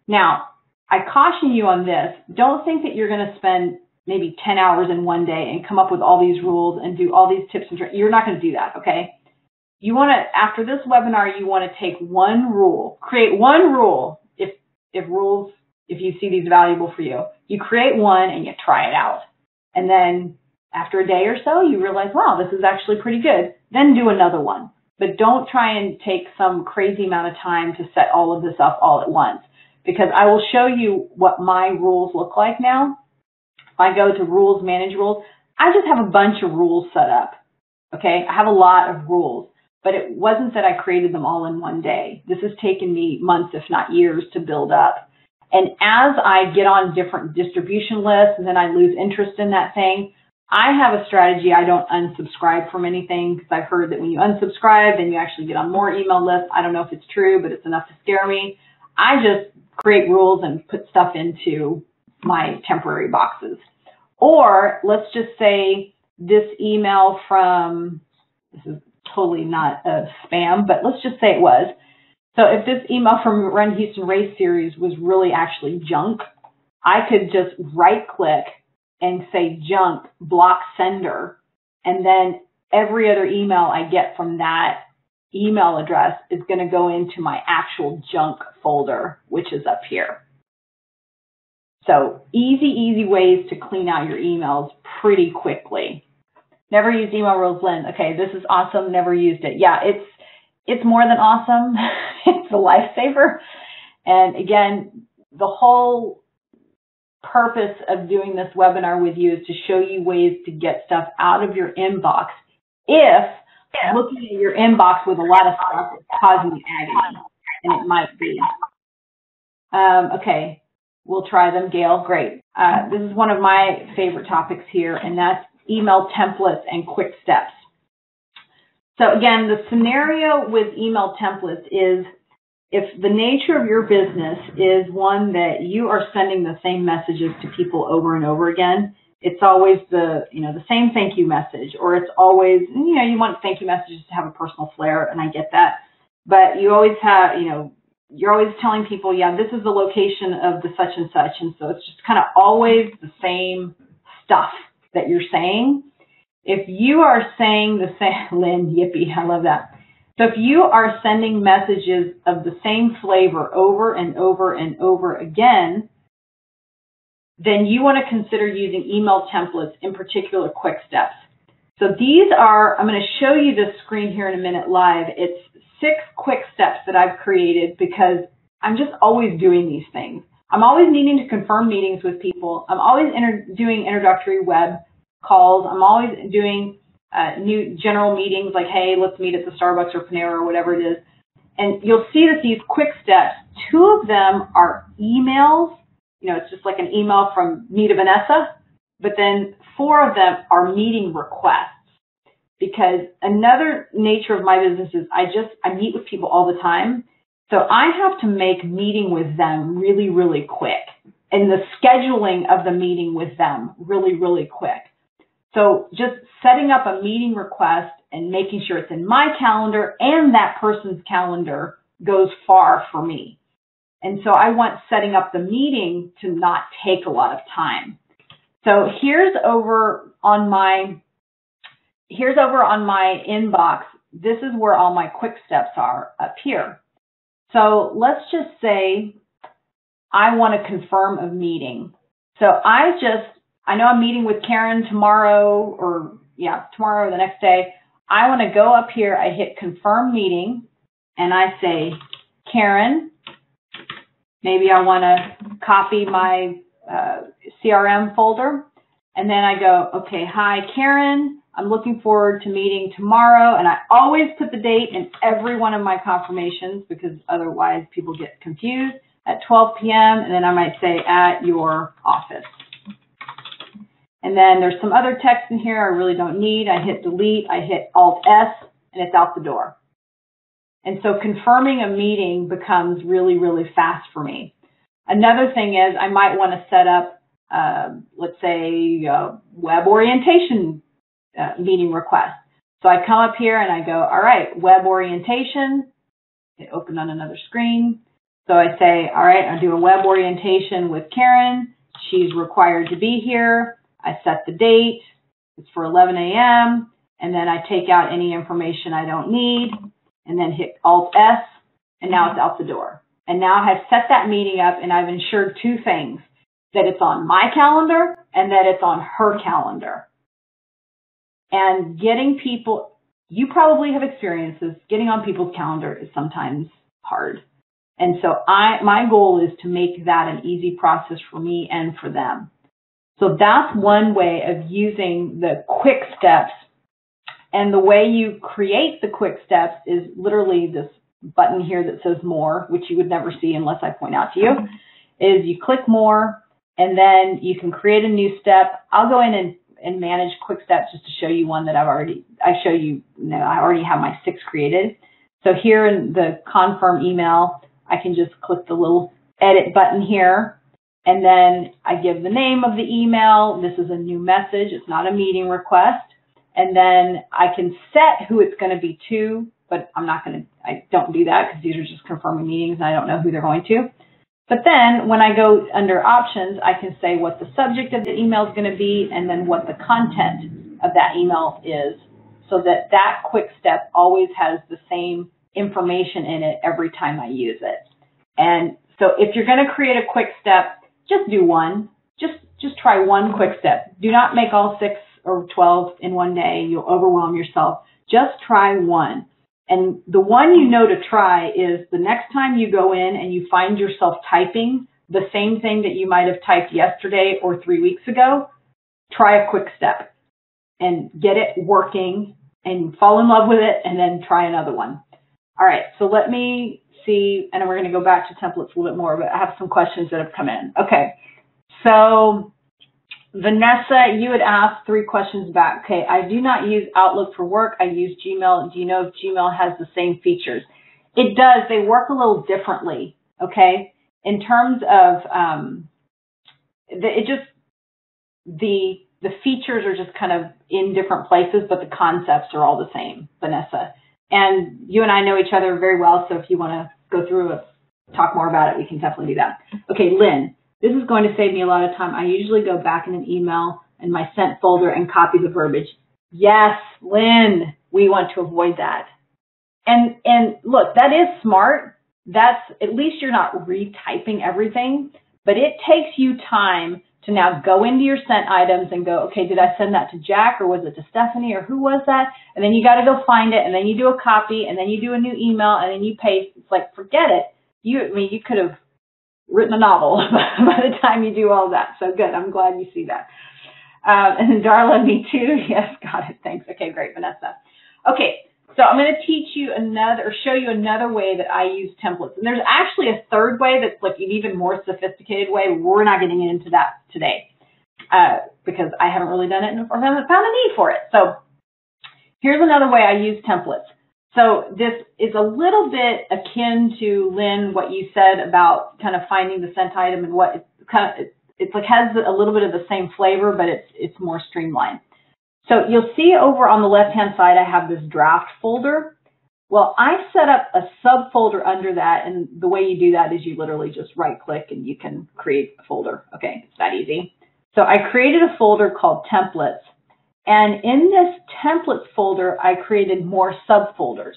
Now, I caution you on this. Don't think that you're going to spend maybe 10 hours in one day and come up with all these rules and do all these tips and tricks. You're not going to do that, okay? You want to, after this webinar, you want to take one rule, create one rule if, if rules, if you see these valuable for you. You create one and you try it out. And then after a day or so, you realize, wow, this is actually pretty good. Then do another one. But don't try and take some crazy amount of time to set all of this up all at once because I will show you what my rules look like now. If I go to rules, manage rules, I just have a bunch of rules set up. Okay. I have a lot of rules, but it wasn't that I created them all in one day. This has taken me months, if not years to build up. And as I get on different distribution lists and then I lose interest in that thing, I have a strategy. I don't unsubscribe from anything because I've heard that when you unsubscribe, then you actually get on more email lists. I don't know if it's true, but it's enough to scare me. I just create rules and put stuff into my temporary boxes. Or let's just say this email from, this is totally not a spam, but let's just say it was. So if this email from Run Houston Race Series was really actually junk, I could just right click and say junk, block sender, and then every other email I get from that email address is going to go into my actual junk folder, which is up here. So easy, easy ways to clean out your emails pretty quickly. Never used email rules, Lynn. Okay, this is awesome. Never used it. Yeah, it's it's more than awesome. it's a lifesaver. And again, the whole purpose of doing this webinar with you is to show you ways to get stuff out of your inbox if yeah. looking at your inbox with a lot of stuff is causing you agony, and it might be. Um, okay, we'll try them, Gail. Great. Uh, this is one of my favorite topics here, and that's email templates and quick steps. So again, the scenario with email templates is if the nature of your business is one that you are sending the same messages to people over and over again, it's always the you know the same thank you message or it's always you know you want thank you messages to have a personal flair and I get that. But you always have you know you're always telling people yeah this is the location of the such and such and so it's just kind of always the same stuff that you're saying. If you are saying the same Lynn yippee I love that so if you are sending messages of the same flavor over and over and over again then you want to consider using email templates, in particular quick steps. So these are, I'm going to show you this screen here in a minute live. It's six quick steps that I've created because I'm just always doing these things. I'm always needing to confirm meetings with people. I'm always inter doing introductory web calls. I'm always doing uh, new general meetings like, hey, let's meet at the Starbucks or Panera or whatever it is. And you'll see that these quick steps, two of them are emails you know, it's just like an email from me to Vanessa, but then four of them are meeting requests because another nature of my business is I just, I meet with people all the time. So I have to make meeting with them really, really quick and the scheduling of the meeting with them really, really quick. So just setting up a meeting request and making sure it's in my calendar and that person's calendar goes far for me. And so I want setting up the meeting to not take a lot of time. So here's over on my, here's over on my inbox. This is where all my quick steps are up here. So let's just say I want to confirm a meeting. So I just, I know I'm meeting with Karen tomorrow or yeah, tomorrow or the next day. I want to go up here. I hit confirm meeting and I say, Karen, Maybe I want to copy my uh, CRM folder. And then I go, okay, hi, Karen. I'm looking forward to meeting tomorrow. And I always put the date in every one of my confirmations because otherwise people get confused at 12 p.m. And then I might say at your office. And then there's some other text in here I really don't need. I hit delete, I hit Alt S, and it's out the door. And so confirming a meeting becomes really, really fast for me. Another thing is I might want to set up, uh, let's say, a web orientation uh, meeting request. So I come up here and I go, all right, web orientation, it opened on another screen. So I say, all right, I'll do a web orientation with Karen. She's required to be here. I set the date. It's for 11 a.m. And then I take out any information I don't need and then hit Alt S and now it's out the door. And now I've set that meeting up and I've ensured two things, that it's on my calendar and that it's on her calendar. And getting people, you probably have experiences, getting on people's calendar is sometimes hard. And so I, my goal is to make that an easy process for me and for them. So that's one way of using the quick steps. And the way you create the quick steps is literally this button here that says more, which you would never see unless I point out to you, is you click more and then you can create a new step. I'll go in and, and manage quick steps just to show you one that I've already, I show you, you know, I already have my six created. So here in the confirm email, I can just click the little edit button here and then I give the name of the email. This is a new message. It's not a meeting request. And then I can set who it's going to be to, but I'm not going to, I don't do that because these are just confirming meetings and I don't know who they're going to. But then when I go under options, I can say what the subject of the email is going to be and then what the content of that email is so that that quick step always has the same information in it every time I use it. And so if you're going to create a quick step, just do one. Just just try one quick step. Do not make all six or 12 in one day. You'll overwhelm yourself. Just try one. And the one you know to try is the next time you go in and you find yourself typing the same thing that you might have typed yesterday or three weeks ago, try a quick step and get it working and fall in love with it and then try another one. All right, so let me see, and we're going to go back to templates a little bit more, but I have some questions that have come in. Okay, so Vanessa, you had asked three questions back. Okay, I do not use Outlook for work. I use Gmail. Do you know if Gmail has the same features? It does. They work a little differently. Okay, in terms of um, the, it just the the features are just kind of in different places, but the concepts are all the same, Vanessa. And you and I know each other very well, so if you want to go through it, talk more about it, we can definitely do that. Okay, Lynn, this is going to save me a lot of time. I usually go back in an email in my sent folder and copy the verbiage. Yes, Lynn, we want to avoid that. And and look, that is smart. That's at least you're not retyping everything, but it takes you time to now go into your sent items and go, okay, did I send that to Jack or was it to Stephanie or who was that? And then you got to go find it and then you do a copy and then you do a new email and then you paste. It's like, forget it. You, I mean, you could have written a novel by the time you do all that. So good. I'm glad you see that. Um, and Darla, me too. Yes, got it. Thanks. Okay, great, Vanessa. Okay, so I'm going to teach you another, or show you another way that I use templates. And there's actually a third way that's like an even more sophisticated way. We're not getting into that today uh, because I haven't really done it or haven't found a need for it. So here's another way I use templates. So this is a little bit akin to Lynn, what you said about kind of finding the sent item and what it kind of, it's like has a little bit of the same flavor, but it's, it's more streamlined. So you'll see over on the left-hand side, I have this draft folder. Well, I set up a subfolder under that, and the way you do that is you literally just right-click and you can create a folder. Okay, it's that easy. So I created a folder called templates, and in this templates folder, I created more subfolders.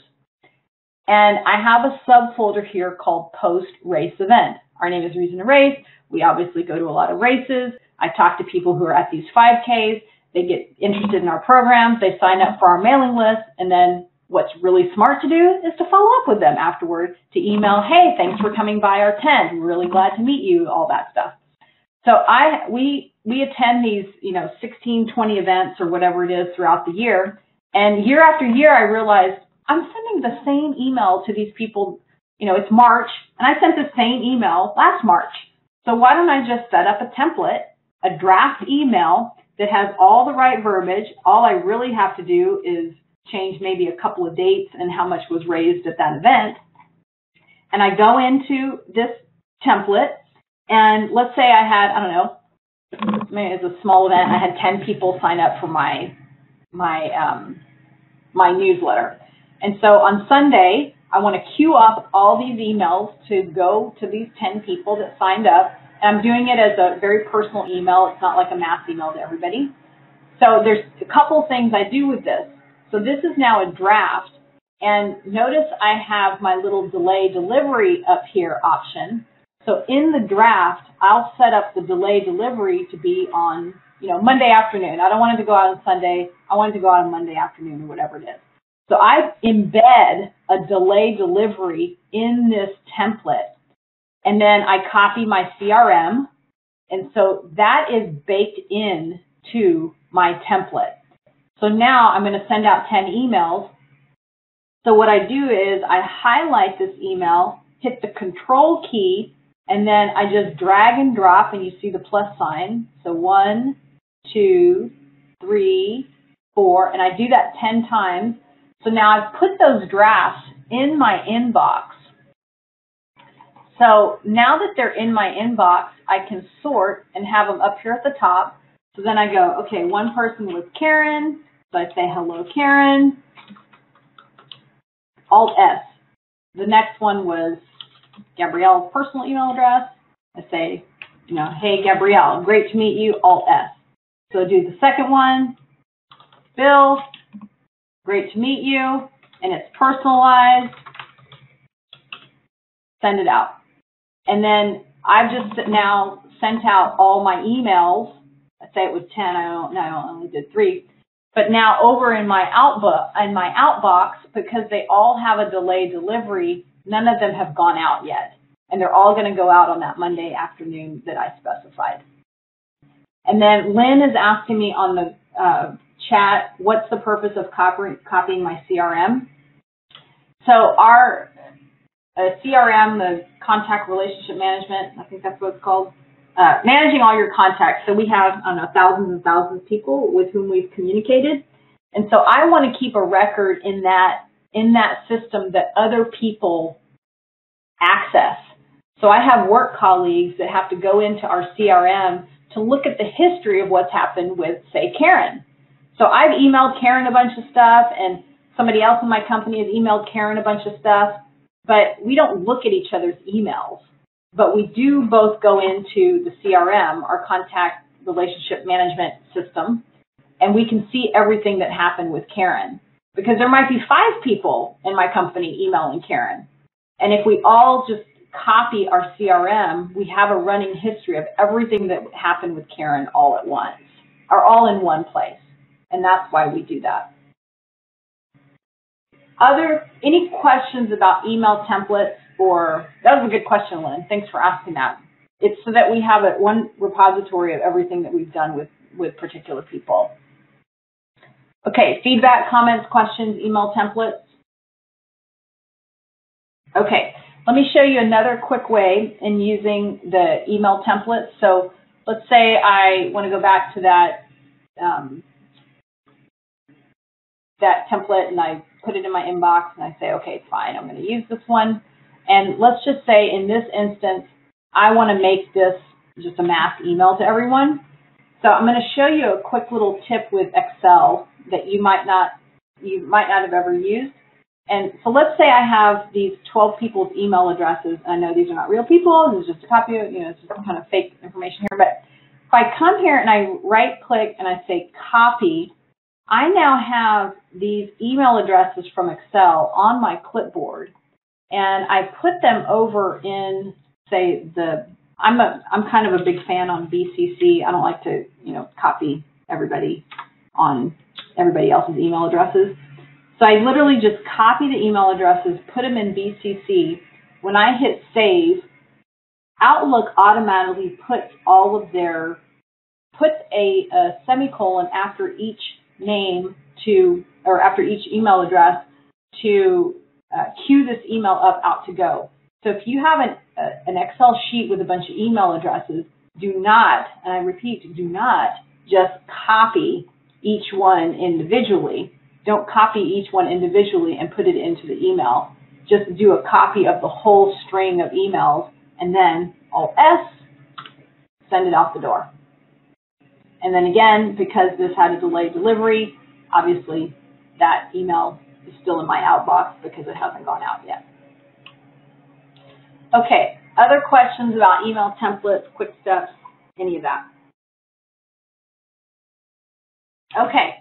And I have a subfolder here called post race event. Our name is Reason2Race. We obviously go to a lot of races. I talk to people who are at these 5Ks. They get interested in our programs, they sign up for our mailing list, and then what's really smart to do is to follow up with them afterward to email, hey, thanks for coming by our tent. We're really glad to meet you, all that stuff. So I we we attend these, you know, 16, 20 events or whatever it is throughout the year. And year after year I realized I'm sending the same email to these people, you know, it's March, and I sent the same email last March. So why don't I just set up a template, a draft email that has all the right verbiage. All I really have to do is change maybe a couple of dates and how much was raised at that event. And I go into this template and let's say I had, I don't know, maybe it's a small event. I had 10 people sign up for my, my, um, my newsletter. And so on Sunday, I want to queue up all these emails to go to these 10 people that signed up. I'm doing it as a very personal email. It's not like a mass email to everybody. So there's a couple things I do with this. So this is now a draft. And notice I have my little delay delivery up here option. So in the draft, I'll set up the delay delivery to be on, you know, Monday afternoon. I don't want it to go out on Sunday. I want it to go out on Monday afternoon or whatever it is. So I embed a delay delivery in this template and then I copy my CRM. And so that is baked in to my template. So now I'm going to send out 10 emails. So what I do is I highlight this email, hit the control key, and then I just drag and drop and you see the plus sign. So one, two, three, four, and I do that 10 times. So now I've put those drafts in my inbox. So now that they're in my inbox, I can sort and have them up here at the top. So then I go, okay, one person was Karen. So I say, hello, Karen. Alt S. The next one was Gabrielle's personal email address. I say, you know, hey, Gabrielle, great to meet you, Alt S. So do the second one, Bill, great to meet you, and it's personalized. Send it out. And then I've just now sent out all my emails. I say it was 10, I don't know, I only did three. But now over in my outbook, in my outbox, because they all have a delayed delivery, none of them have gone out yet. And they're all going to go out on that Monday afternoon that I specified. And then Lynn is asking me on the uh, chat, what's the purpose of copy, copying my CRM? So our uh, CRM, the contact relationship management, I think that's what it's called, uh, managing all your contacts. So we have, I don't know, thousands and thousands of people with whom we've communicated. And so I want to keep a record in that, in that system that other people access. So I have work colleagues that have to go into our CRM to look at the history of what's happened with, say, Karen. So I've emailed Karen a bunch of stuff and somebody else in my company has emailed Karen a bunch of stuff, but we don't look at each other's emails. But we do both go into the CRM, our contact relationship management system, and we can see everything that happened with Karen. Because there might be five people in my company emailing Karen. And if we all just copy our CRM, we have a running history of everything that happened with Karen all at once, or all in one place. And that's why we do that. Other, any questions about email templates or, that was a good question, Lynn. Thanks for asking that. It's so that we have a, one repository of everything that we've done with, with particular people. Okay, feedback, comments, questions, email templates. Okay, let me show you another quick way in using the email templates. So let's say I want to go back to that um, that template and I put it in my inbox and I say, okay, fine, I'm going to use this one. And let's just say in this instance, I want to make this just a mass email to everyone. So I'm going to show you a quick little tip with Excel that you might not you might not have ever used. And so let's say I have these 12 people's email addresses. I know these are not real people. This is just a copy of, you know, it's just kind of fake information here. But if I come here and I right click and I say copy I now have these email addresses from Excel on my clipboard and I put them over in, say, the, I'm a, I'm kind of a big fan on BCC. I don't like to, you know, copy everybody on everybody else's email addresses. So I literally just copy the email addresses, put them in BCC. When I hit save, Outlook automatically puts all of their, puts a, a semicolon after each name to, or after each email address to uh, queue this email up out to go. So if you have an, uh, an Excel sheet with a bunch of email addresses, do not, and I repeat, do not just copy each one individually. don't copy each one individually and put it into the email. Just do a copy of the whole string of emails and then Alt S, send it out the door. And then again, because this had a delayed delivery, obviously that email is still in my outbox because it hasn't gone out yet. Okay, other questions about email templates, quick steps, any of that? Okay.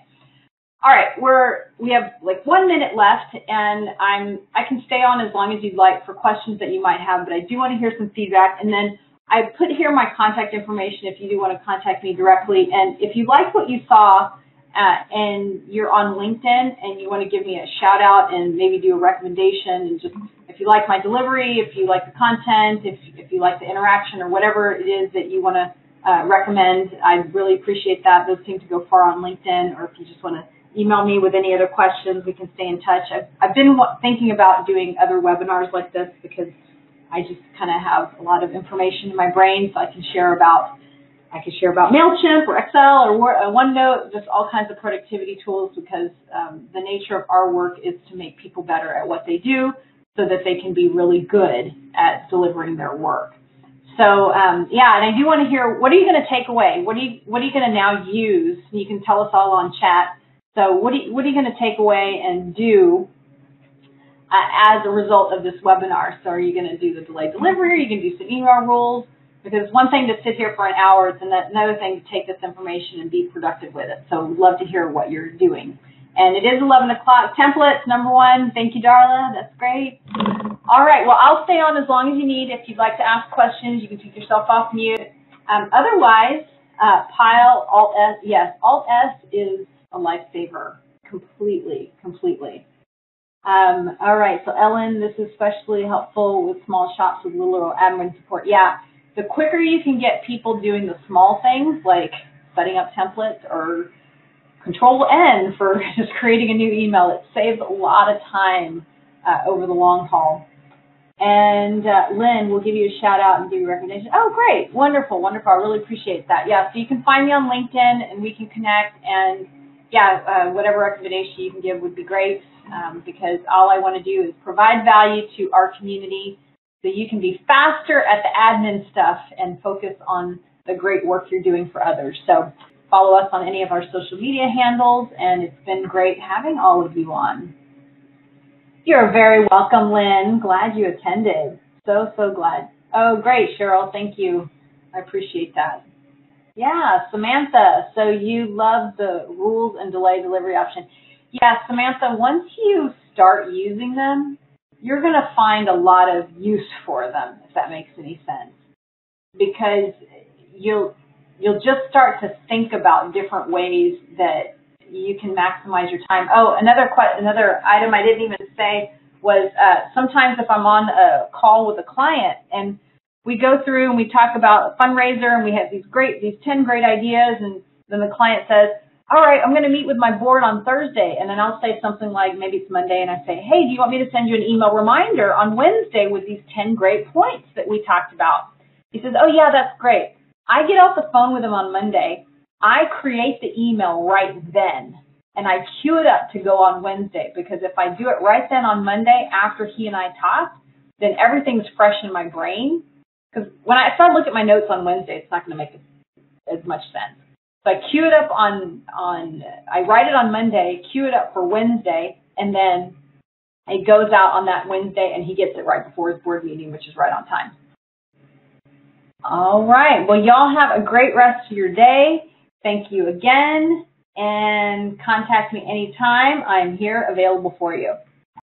All right, we're we have like one minute left, and I'm I can stay on as long as you'd like for questions that you might have, but I do want to hear some feedback, and then I put here my contact information if you do want to contact me directly, and if you like what you saw. Uh, and you're on LinkedIn and you want to give me a shout out and maybe do a recommendation and just if you like my delivery, if you like the content, if, if you like the interaction or whatever it is that you want to uh, recommend. I really appreciate that. Those seem to go far on LinkedIn, or if you just want to email me with any other questions, we can stay in touch. I've, I've been thinking about doing other webinars like this because I just kind of have a lot of information in my brain, so I can share about I can share about Mailchimp or Excel or uh, OneNote, just all kinds of productivity tools because um, the nature of our work is to make people better at what they do so that they can be really good at delivering their work. So um, yeah, and I do want to hear what are you going to take away? What are you what are you going to now use? You can tell us all on chat. So what are you, what are you going to take away and do uh, as a result of this webinar? So are you going to do the delayed delivery? Are you to do some email rules? Because it's one thing to sit here for an hour, it's another thing to take this information and be productive with it. So we'd love to hear what you're doing. And it is 11 o'clock. Templates, number one. Thank you, Darla. That's great. All right. Well, I'll stay on as long as you need. If you'd like to ask questions, you can take yourself off mute. Um, otherwise, uh, Pile, Alt S, yes, Alt S is a lifesaver. Completely, completely. Um, all right. So, Ellen, this is especially helpful with small shops with little or admin support. Yeah. The quicker you can get people doing the small things like setting up templates or Control N for just creating a new email. It saves a lot of time uh, over the long haul. And uh, Lynn will give you a shout out and give you. Oh, great. Wonderful. Wonderful. I really appreciate that. Yeah, so you can find me on LinkedIn and we can connect. And yeah, uh, whatever recommendation you can give would be great um, because all I want to do is provide value to our community so you can be faster at the admin stuff and focus on the great work you're doing for others. So follow us on any of our social media handles, and it's been great having all of you on. You're very welcome, Lynn. Glad you attended. So, so glad. Oh, great, Cheryl. Thank you. I appreciate that. Yeah, Samantha. So you love the rules and delay delivery option. Yeah, Samantha, once you start using them, you're going to find a lot of use for them, if that makes any sense. Because you'll you'll just start to think about different ways that you can maximize your time. Oh, another another item I didn't even say was uh, sometimes if I'm on a call with a client and we go through and we talk about a fundraiser and we have these great these 10 great ideas and then the client says, all right, I'm going to meet with my board on Thursday. And then I'll say something like, maybe it's Monday, and I say, hey, do you want me to send you an email reminder on Wednesday with these 10 great points that we talked about? He says, oh, yeah, that's great. I get off the phone with him on Monday. I create the email right then and I queue it up to go on Wednesday because if I do it right then on Monday after he and I talk, then everything's fresh in my brain. Because when I start looking at my notes on Wednesday, it's not going to make as much sense. So I queue it up on on I write it on Monday, queue it up for Wednesday, and then it goes out on that Wednesday, and he gets it right before his board meeting, which is right on time. All right. Well, y'all have a great rest of your day. Thank you again. And contact me anytime. I'm here available for you.